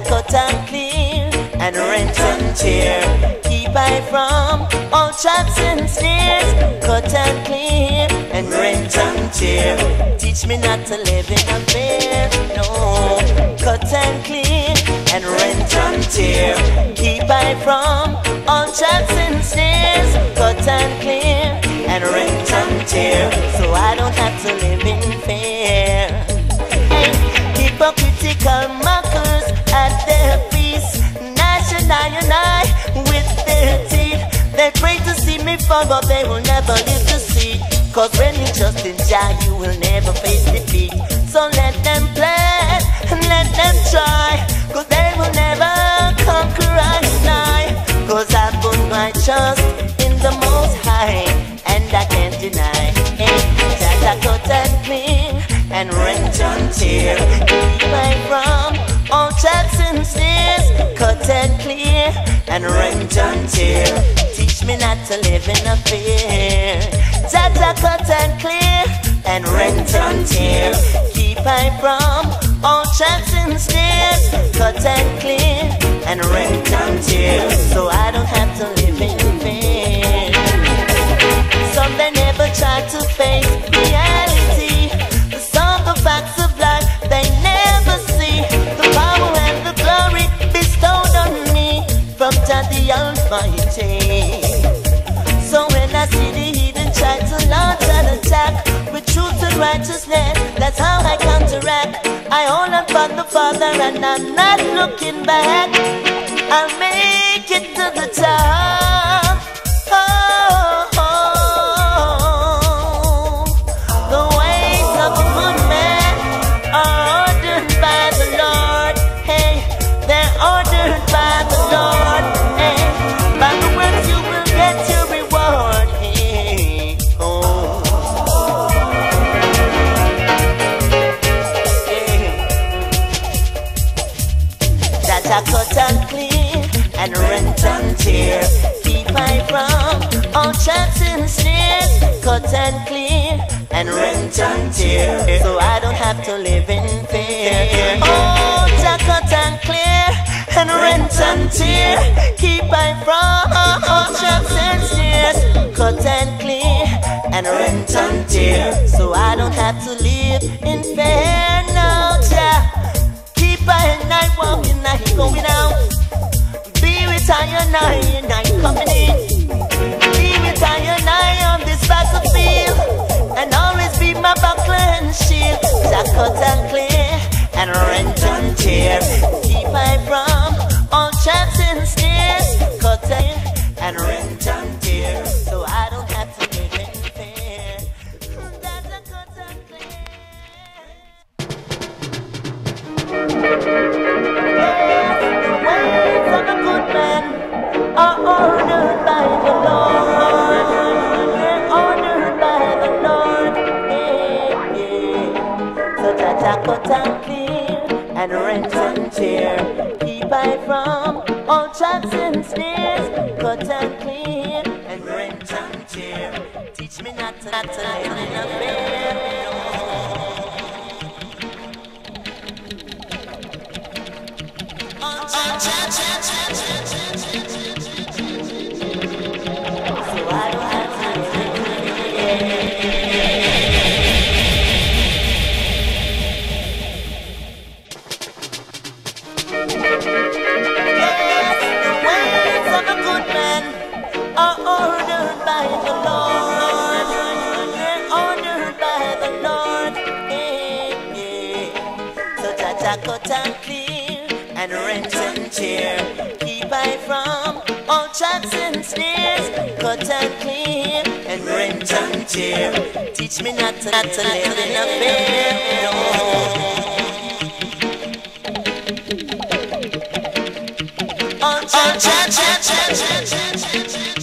Cut and clear and rent and tear. Keep I from all traps and snares. Cut and clear and rent and tear. Teach me not to live in a fear. No, cut and clear and rent and tear. Keep I from all traps and snares. Cut and clear and rent and tear. So I don't have to live in fear. Hey, hypocritical They pray to see me fall, but they will never live to see. Cause when you trust in Jah, you will never face defeat. So let them plan and let them try. Cause they will never conquer I and I. Cause I put my trust in the Most High, and I can't deny. Hey, Jah and clean and rent and tear. Keep me from all traps and snares. Cut and clear and rent and tear. Me not to live in a fear. Jah Jah cut and clear and rent and tear. Keep I from all traps and snares. Cut and clear and rent and tear. So I don't have to live in fear. Some they never try to face reality. The facts of life they never see. The power and the glory bestowed on me from Jah the Almighty. Righteousness, that's how I counteract. I hold on for the Father and I'm not looking back. I'll make it to the top. And rent and tear. Keep I from all traps and snares. Cut and clean and rent and tear. So I don't have to live in fear. Oh, cut and clear and rent and tear. Keep I from all traps and snares. Cut and clean and rent and tear. So I don't have to live in fear. No, Jah. Keep I and I walking, I going out. And I and I coming in. Be with I I on this battlefield. And always be my shield. Cut and traps and snares. Cut and clear and rent and tear. Teach me not to, not to live in a fear. By the Lord. They're ordered by the Lord. Yeah, yeah. So Jah Jah cut and clear and rent and tear. Keep I from all traps and snares. Cut and clear and rent and tear. Teach me not to, not to live in a fear. No. On cha cha cha cha cha cha cha